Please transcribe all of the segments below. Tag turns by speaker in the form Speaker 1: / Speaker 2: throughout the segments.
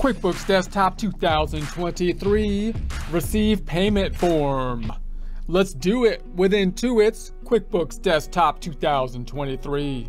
Speaker 1: QuickBooks Desktop 2023 Receive Payment Form. Let's do it with Intuit's QuickBooks Desktop 2023.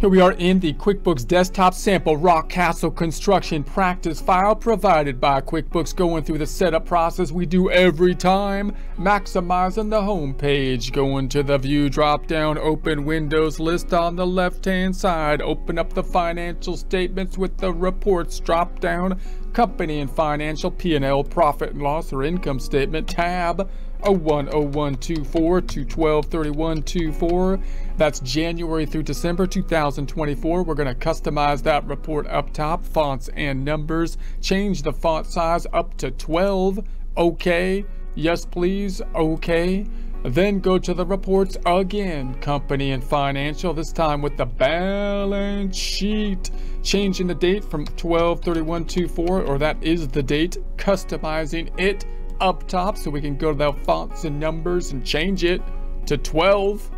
Speaker 1: Here we are in the QuickBooks desktop sample rock castle construction practice file provided by QuickBooks going through the setup process we do every time, maximizing the home page, going to the view drop down, open windows list on the left hand side, open up the financial statements with the reports drop down, company and financial P&L profit and loss or income statement tab, 010124 to 123124. That's January through December 2024. We're going to customize that report up top, fonts and numbers. Change the font size up to 12. Okay. Yes, please. Okay. Then go to the reports again, company and financial, this time with the balance sheet. Changing the date from 123124, or that is the date, customizing it up top so we can go to the fonts and numbers and change it to 12.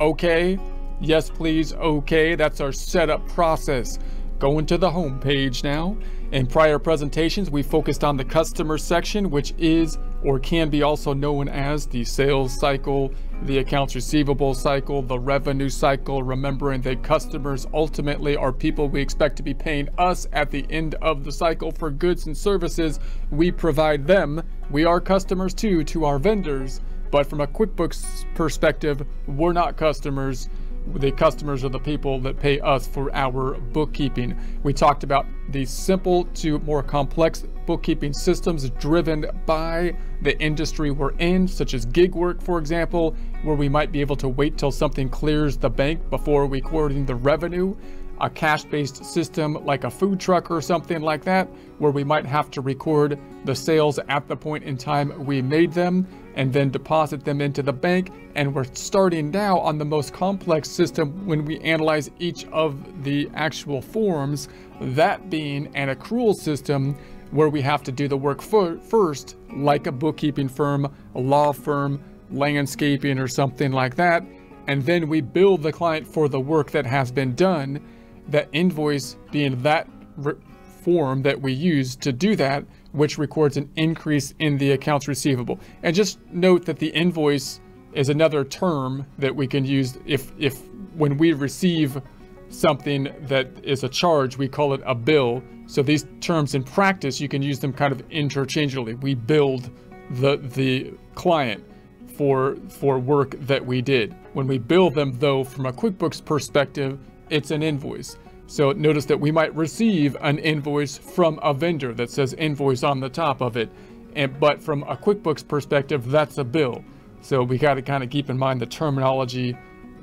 Speaker 1: Okay. Yes, please. Okay. That's our setup process. Going to the home page now. In prior presentations, we focused on the customer section, which is or can be also known as the sales cycle, the accounts receivable cycle, the revenue cycle, remembering that customers ultimately are people we expect to be paying us at the end of the cycle for goods and services we provide them. We are customers too to our vendors, but from a QuickBooks perspective, we're not customers the customers are the people that pay us for our bookkeeping. We talked about the simple to more complex bookkeeping systems driven by the industry we're in, such as gig work, for example, where we might be able to wait till something clears the bank before recording the revenue a cash-based system like a food truck or something like that, where we might have to record the sales at the point in time we made them and then deposit them into the bank. And we're starting now on the most complex system when we analyze each of the actual forms, that being an accrual system where we have to do the work first, like a bookkeeping firm, a law firm, landscaping or something like that. And then we bill the client for the work that has been done that invoice being that form that we use to do that, which records an increase in the accounts receivable. And just note that the invoice is another term that we can use if, if when we receive something that is a charge, we call it a bill. So these terms in practice, you can use them kind of interchangeably. We billed the, the client for, for work that we did. When we bill them though, from a QuickBooks perspective, it's an invoice. So notice that we might receive an invoice from a vendor that says invoice on the top of it. And, but from a QuickBooks perspective, that's a bill. So we got to kind of keep in mind the terminology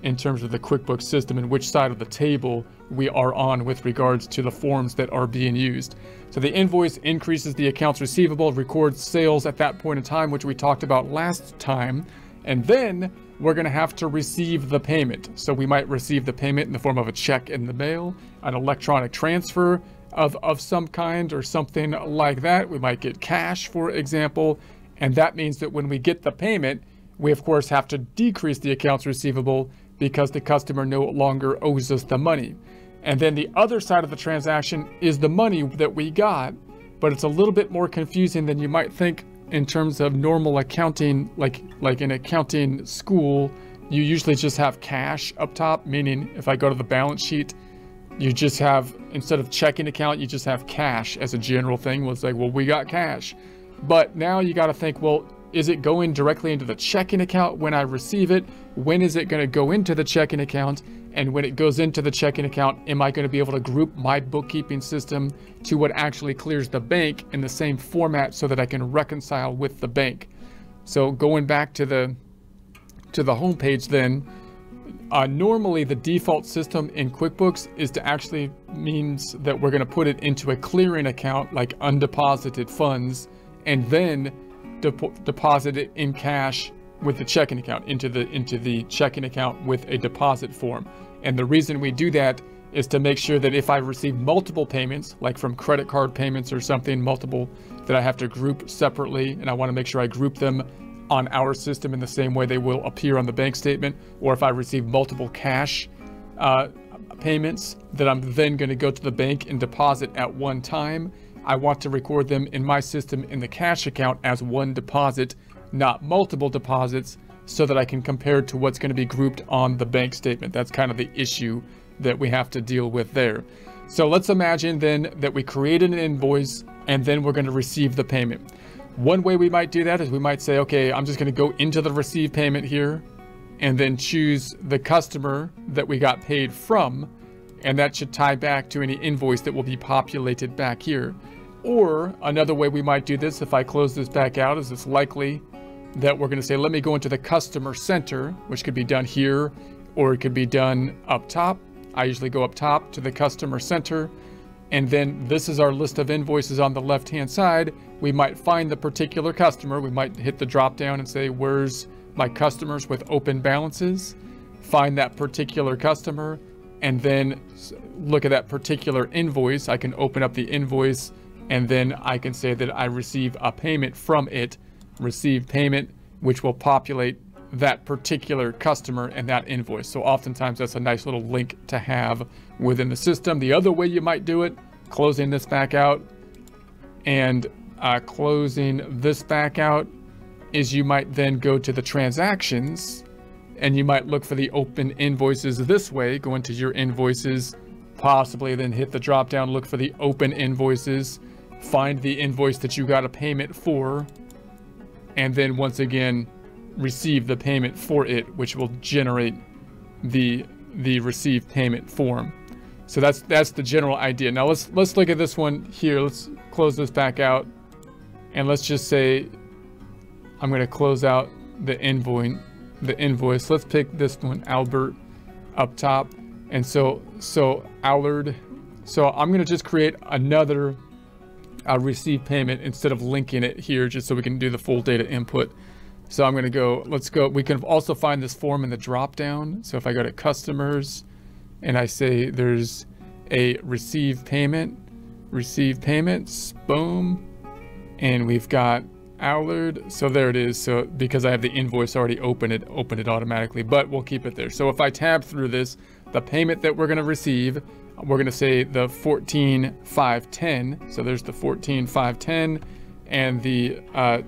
Speaker 1: in terms of the QuickBooks system and which side of the table we are on with regards to the forms that are being used. So the invoice increases the accounts receivable, records sales at that point in time, which we talked about last time. And then we're going to have to receive the payment. So we might receive the payment in the form of a check in the mail, an electronic transfer of, of some kind or something like that. We might get cash, for example. And that means that when we get the payment, we of course have to decrease the accounts receivable because the customer no longer owes us the money. And then the other side of the transaction is the money that we got, but it's a little bit more confusing than you might think in terms of normal accounting, like like in accounting school, you usually just have cash up top, meaning if I go to the balance sheet, you just have instead of checking account, you just have cash as a general thing. Was well, like, well, we got cash. But now you got to think, well, is it going directly into the checking account when I receive it? When is it going to go into the checking account? And when it goes into the checking account, am I going to be able to group my bookkeeping system to what actually clears the bank in the same format so that I can reconcile with the bank? So going back to the to the home page then, uh, normally the default system in QuickBooks is to actually means that we're going to put it into a clearing account like undeposited funds and then de deposit it in cash with the checking account into the into the checking account with a deposit form. And the reason we do that is to make sure that if I receive multiple payments, like from credit card payments or something, multiple that I have to group separately, and I want to make sure I group them on our system in the same way they will appear on the bank statement, or if I receive multiple cash uh, payments that I'm then going to go to the bank and deposit at one time, I want to record them in my system in the cash account as one deposit, not multiple deposits, so that I can compare to what's going to be grouped on the bank statement. That's kind of the issue that we have to deal with there. So let's imagine then that we created an invoice and then we're going to receive the payment. One way we might do that is we might say, okay, I'm just going to go into the receive payment here and then choose the customer that we got paid from. And that should tie back to any invoice that will be populated back here. Or another way we might do this, if I close this back out, is it's likely that we're going to say, let me go into the customer center, which could be done here, or it could be done up top. I usually go up top to the customer center and then this is our list of invoices on the left hand side. We might find the particular customer. We might hit the drop down and say, where's my customers with open balances? Find that particular customer and then look at that particular invoice. I can open up the invoice and then I can say that I receive a payment from it, receive payment, which will populate that particular customer and that invoice. So oftentimes that's a nice little link to have within the system. The other way you might do it, closing this back out and uh, closing this back out is you might then go to the transactions and you might look for the open invoices this way, go into your invoices, possibly then hit the drop down, look for the open invoices, find the invoice that you got a payment for, and then once again, receive the payment for it, which will generate the the receive payment form. So that's that's the general idea. Now let's let's look at this one here. Let's close this back out, and let's just say I'm going to close out the invoice. The invoice. Let's pick this one, Albert, up top, and so so Allard. So I'm going to just create another uh, receive payment instead of linking it here, just so we can do the full data input. So I'm going to go, let's go. We can also find this form in the drop down. So if I go to customers and I say there's a receive payment, receive payments, boom. And we've got Allard. So there it is. So because I have the invoice already open it, open it automatically, but we'll keep it there. So if I tab through this, the payment that we're going to receive, we're going to say the 14510. So there's the 14510 and the uh,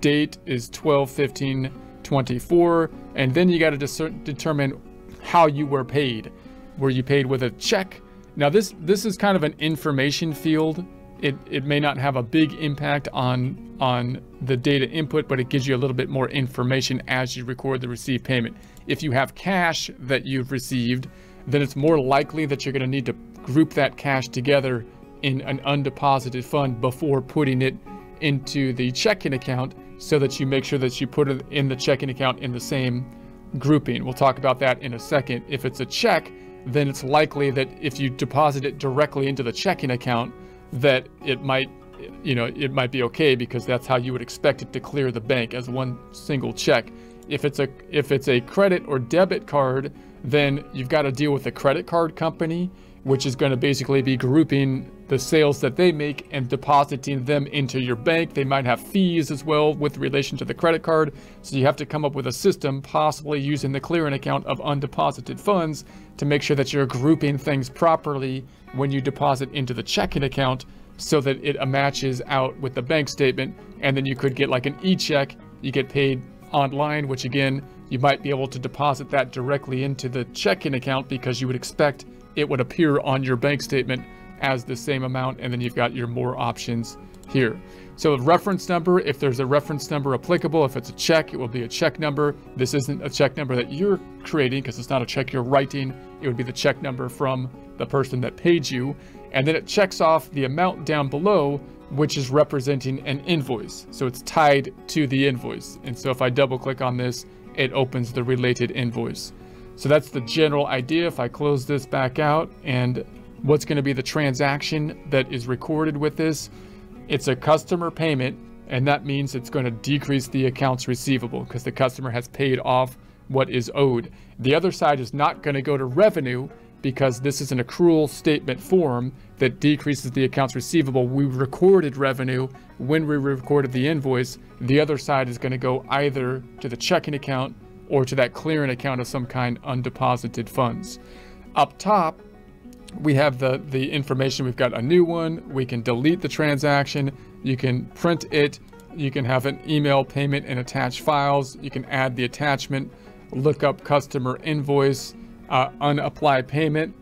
Speaker 1: date is 12 15 24 and then you got to determine how you were paid. Were you paid with a check? Now this this is kind of an information field. It, it may not have a big impact on on the data input but it gives you a little bit more information as you record the received payment. If you have cash that you've received then it's more likely that you're going to need to group that cash together in an undeposited fund before putting it into the checking account so that you make sure that you put it in the checking account in the same grouping. We'll talk about that in a second. If it's a check, then it's likely that if you deposit it directly into the checking account, that it might, you know, it might be okay because that's how you would expect it to clear the bank as one single check. If it's a if it's a credit or debit card, then you've got to deal with the credit card company which is going to basically be grouping the sales that they make and depositing them into your bank. They might have fees as well with relation to the credit card. So you have to come up with a system, possibly using the clearing account of undeposited funds to make sure that you're grouping things properly when you deposit into the checking account so that it matches out with the bank statement. And then you could get like an e-check, you get paid online, which again, you might be able to deposit that directly into the checking account because you would expect it would appear on your bank statement as the same amount and then you've got your more options here. So reference number, if there's a reference number applicable, if it's a check, it will be a check number. This isn't a check number that you're creating because it's not a check you're writing. It would be the check number from the person that paid you. And then it checks off the amount down below, which is representing an invoice. So it's tied to the invoice. And so if I double click on this, it opens the related invoice. So that's the general idea. If I close this back out and what's going to be the transaction that is recorded with this, it's a customer payment, and that means it's going to decrease the accounts receivable because the customer has paid off what is owed. The other side is not going to go to revenue because this is an accrual statement form that decreases the accounts receivable. We recorded revenue when we recorded the invoice. The other side is going to go either to the checking account or to that clearing account of some kind undeposited funds. Up top, we have the, the information. We've got a new one. We can delete the transaction. You can print it. You can have an email payment and attach files. You can add the attachment, look up customer invoice, uh, unapply payment,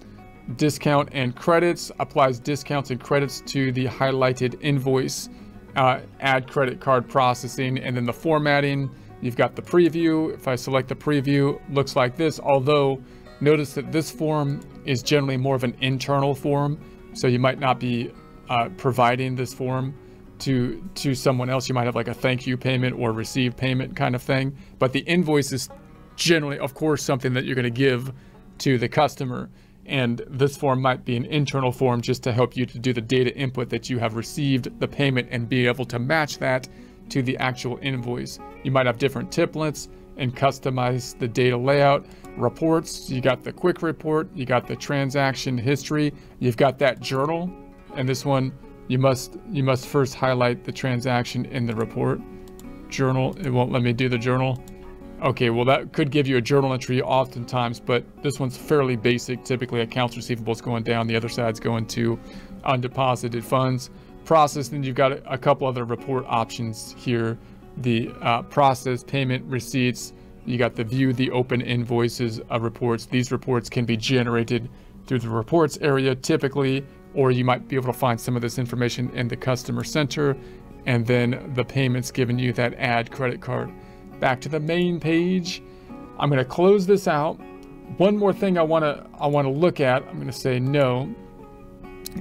Speaker 1: discount and credits, applies discounts and credits to the highlighted invoice, uh, add credit card processing, and then the formatting. You've got the preview. If I select the preview, looks like this, although Notice that this form is generally more of an internal form, so you might not be uh, providing this form to to someone else. You might have like a thank you payment or receive payment kind of thing. But the invoice is generally, of course, something that you're going to give to the customer. And this form might be an internal form just to help you to do the data input that you have received the payment and be able to match that to the actual invoice. You might have different templates and customize the data layout. Reports, you got the quick report, you got the transaction history, you've got that journal, and this one you must you must first highlight the transaction in the report. Journal, it won't let me do the journal. Okay, well that could give you a journal entry oftentimes, but this one's fairly basic. Typically accounts receivable is going down, the other side's going to undeposited funds. Process, then you've got a, couple other report options here the uh, process payment receipts. You got the view the open invoices uh, reports. These reports can be generated through the reports area typically, or you might be able to find some of this information in the customer center and then the payments given you that add credit card. Back to the main page. I'm going to close this out. One more thing I want to I want to look at. I'm going to say no.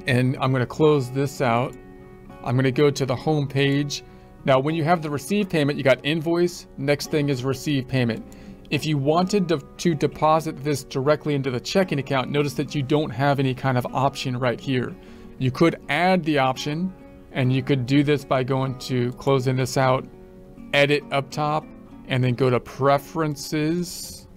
Speaker 1: And I'm going to close this out. I'm going to go to the home page now, when you have the receive payment, you got invoice. Next thing is receive payment. If you wanted to, to, deposit this directly into the checking account, notice that you don't have any kind of option right here. You could add the option and you could do this by going to closing this out, edit up top, and then go to preferences.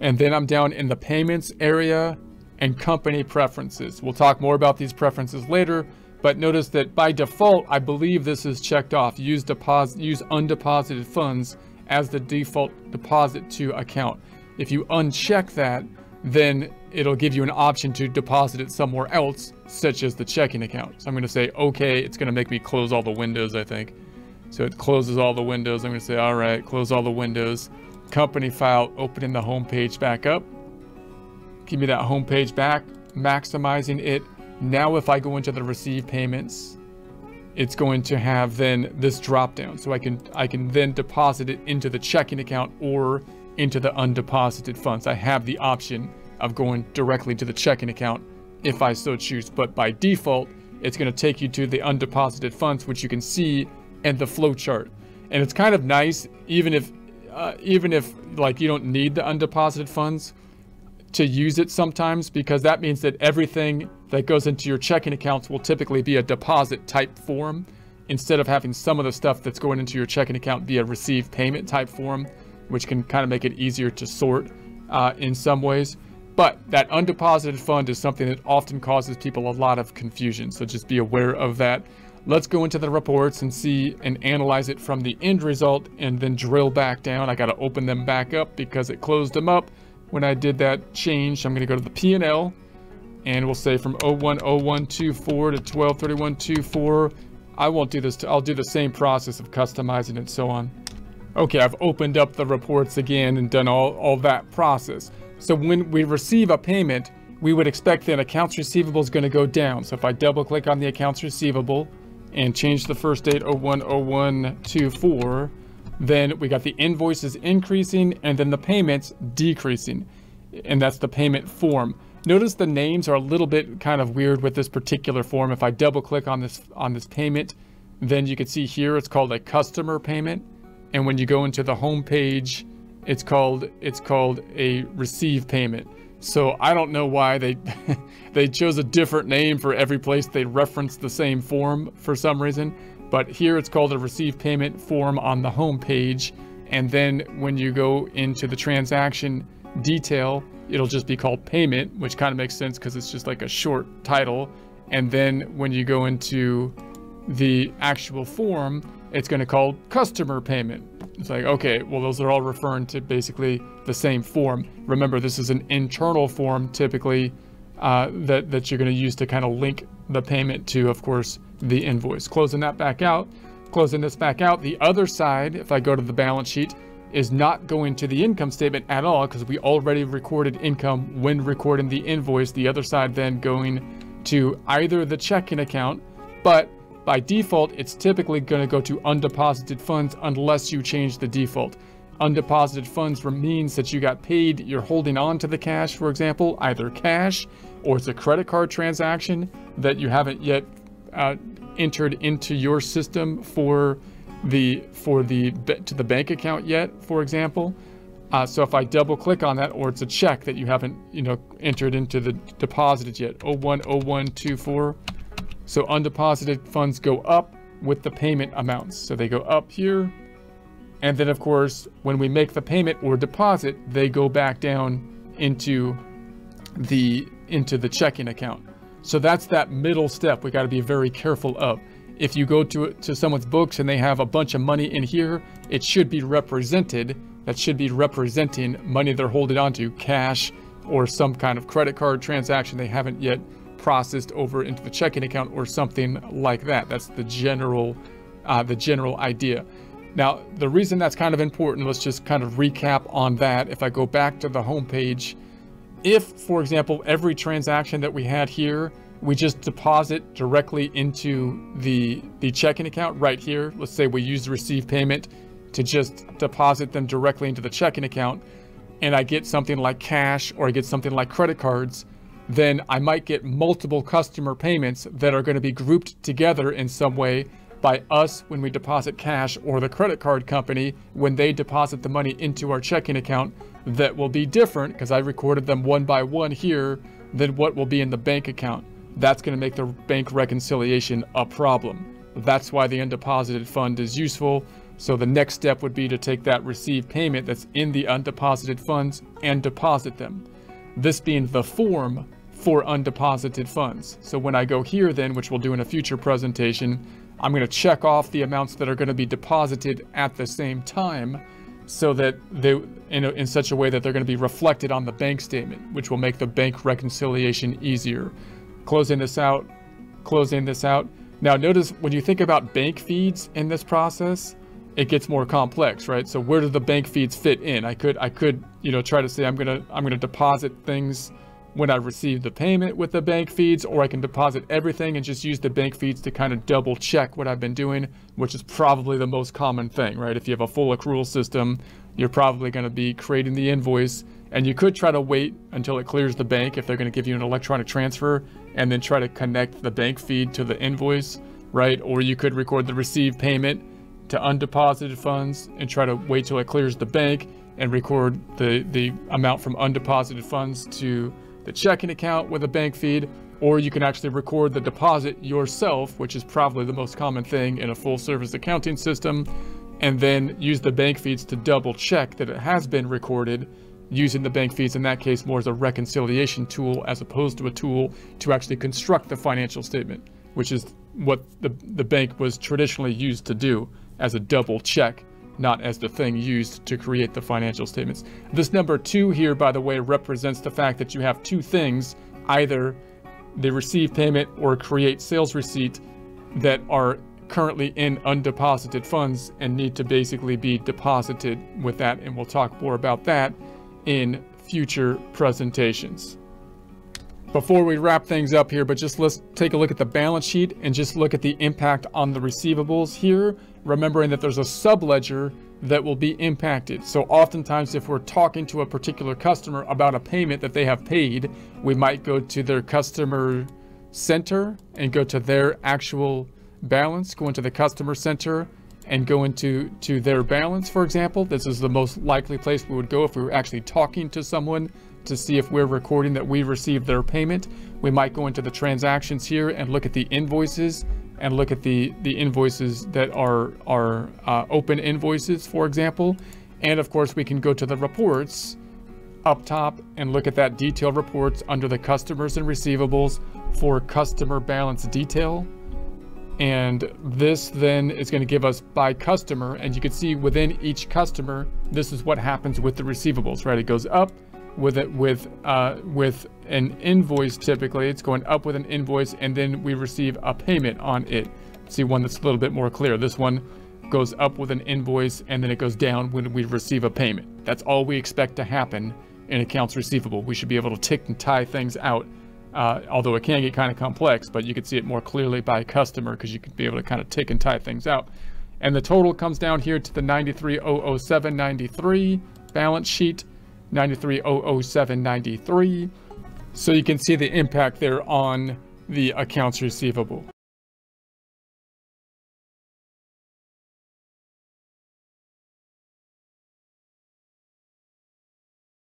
Speaker 1: And then I'm down in the payments area and company preferences. We'll talk more about these preferences later, but notice that by default, I believe this is checked off. Use deposit, use undeposited funds as the default deposit to account. If you uncheck that, then it'll give you an option to deposit it somewhere else, such as the checking account. So I'm going to say, okay, it's going to make me close all the windows, I think. So it closes all the windows. I'm to say, all right, close all the windows. Company file, opening the home page back up. Give me that home page back, maximizing it now if I go into the receive payments, it's going to have then this drop down. So I can I can then deposit it into the checking account or into the undeposited funds. I have the option of going directly to the checking account if I so choose. But by default, it's going to take you to the undeposited funds, which you can see in the flow chart. And it's kind of nice, even if uh, even if like you don't need the undeposited funds, to use it sometimes because that means that everything that goes into your checking accounts will typically be a deposit type form instead of having some of the stuff that's going into your checking account be a receive payment type form, which can kind of make it easier to sort uh, in some ways. But that undeposited fund is something that often causes people a lot of confusion. So just be aware of that. Let's go into the reports and see and analyze it from the end result and then drill back down. I got to open them back up because it closed them up when I did that change, I'm going to go to the P&L and we'll say from 010124 to 123124. I won't do this. I'll do the same process of customizing and so on. Okay, I've opened up the reports again and done all, all that process. So when we receive a payment, we would expect that accounts receivable is going to go down. So if I double click on the accounts receivable and change the first date 010124, then we got the invoices increasing and then the payments decreasing. And that's the payment form. Notice the names are a little bit kind of weird with this particular form. If I double click on this on this payment, then you can see here it's called a customer payment. And when you go into the home page, it's called it's called a receive payment. So I don't know why they they chose a different name for every place they reference the same form for some reason. But here it's called a receive payment form on the home page. And then when you go into the transaction detail, it'll just be called payment, which kind of makes sense because it's just like a short title. And then when you go into the actual form, it's going to call customer payment. It's like, okay, well, those are all referring to basically the same form. Remember, this is an internal form typically uh, that, that you're going to use to kind of link the payment to, of course, the invoice. Closing that back out, closing this back out. The other side, if I go to the balance sheet, is not going to the income statement at all because we already recorded income when recording the invoice. The other side then going to either the checking account, but by default, it's typically going to go to undeposited funds unless you change the default. Undeposited funds means that you got paid, you're holding on to the cash, for example, either cash or it's a credit card transaction that you haven't yet uh, entered into your system for the for the to the bank account yet, for example. Uh, so if I double click on that, or it's a check that you haven't you know entered into the deposited yet, 010124. So undeposited funds go up with the payment amounts. So they go up here. And then of course, when we make the payment or deposit, they go back down into the into the checking account. So that's that middle step we got to be very careful of. If you go to, to someone's books and they have a bunch of money in here, it should be represented. That should be representing money they're holding onto, cash or some kind of credit card transaction they haven't yet processed over into the checking account or something like that. That's the general, uh, the general idea. Now, the reason that's kind of important, let's just kind of recap on that. If I go back to the home page, if, for example, every transaction that we had here we just deposit directly into the, the checking account right here. Let's say we use the receive payment to just deposit them directly into the checking account and I get something like cash or I get something like credit cards, then I might get multiple customer payments that are going to be grouped together in some way by us when we deposit cash or the credit card company when they deposit the money into our checking account that will be different because I recorded them one by one here than what will be in the bank account that's going to make the bank reconciliation a problem. That's why the undeposited fund is useful. So the next step would be to take that received payment that's in the undeposited funds and deposit them. This being the form for undeposited funds. So when I go here then, which we'll do in a future presentation, I'm going to check off the amounts that are going to be deposited at the same time so that they in, a, in such a way that they're going to be reflected on the bank statement, which will make the bank reconciliation easier closing this out, closing this out. Now notice when you think about bank feeds in this process, it gets more complex, right? So where do the bank feeds fit in? I could, I could, you know, try to say I'm gonna, I'm gonna deposit things when I receive the payment with the bank feeds, or I can deposit everything and just use the bank feeds to kind of double check what I've been doing, which is probably the most common thing, right? If you have a full accrual system, you're probably going to be creating the invoice and you could try to wait until it clears the bank if they're going to give you an electronic transfer and then try to connect the bank feed to the invoice, right? Or you could record the received payment to undeposited funds and try to wait till it clears the bank and record the, the amount from undeposited funds to the checking account with a bank feed. Or you can actually record the deposit yourself, which is probably the most common thing in a full service accounting system, and then use the bank feeds to double check that it has been recorded using the bank feeds in that case more as a reconciliation tool as opposed to a tool to actually construct the financial statement, which is what the, the bank was traditionally used to do as a double check, not as the thing used to create the financial statements. This number two here, by the way, represents the fact that you have two things, either the receive payment or create sales receipt that are currently in undeposited funds and need to basically be deposited with that. And we'll talk more about that in future presentations. before we wrap things up here, but just let's take a look at the balance sheet and just look at the impact on the receivables here, remembering that there's a subledger that will be impacted. So oftentimes if we're talking to a particular customer about a payment that they have paid, we might go to their customer center and go to their actual balance, go into the customer center and go into to their balance, for example. This is the most likely place we would go if we were actually talking to someone to see if we're recording that we received their payment. We might go into the transactions here and look at the invoices and look at the, the invoices that are, are uh, open invoices, for example. And of course, we can go to the reports up top and look at that detailed reports under the customers and receivables for customer balance detail. And this then is going to give us by customer. And you can see within each customer, this is what happens with the receivables, right? It goes up with it with uh, with an invoice typically. It's going up with an invoice and then we receive a payment on it. See one that's a little bit more clear. This one goes up with an invoice and then it goes down when we receive a payment. That's all we expect to happen in accounts receivable. We should be able to tick and tie things out uh, although it can get kind of complex but you can see it more clearly by customer because you can be able to kind of tick and tie things out. And the total comes down here to the 9300793 balance sheet. 93,007.93. So you can see the impact there on the accounts receivable.